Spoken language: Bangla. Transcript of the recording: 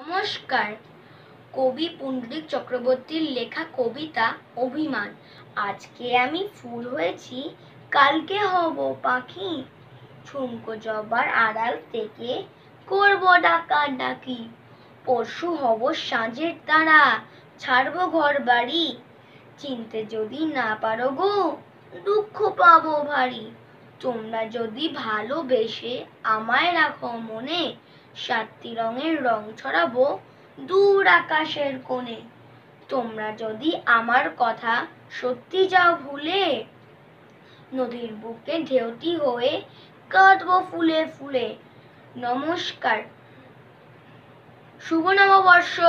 নমস্কার। কবি পুণ্ডরিক চক্রবর্তীর লেখা কবিতা অভিমান। আজকে আমি ফুল হয়েছি, কালকে হব পাখি। ঝুমকো জবার আড়াল থেকে করব ডাকা ডাকি। পরশু হব সাঁঝের তারা, ছাড়বো ঘর বাড়ি। চিনতে যদি না পারো গো, দুঃখ পাবো ভারী। তোমরা যদি ভালোবেসে আমায় রাখো মনে সাতটি রঙের রং ছড়াবো দূর আকাশের কোণে। তোমরা যদি আমার কথা সত্যি যাও ভুলে, নদীর বুকে ঢেউটি হয়ে কাঁদবো ফুলে ফুলে। নমস্কার। শুভ নববর্ষ।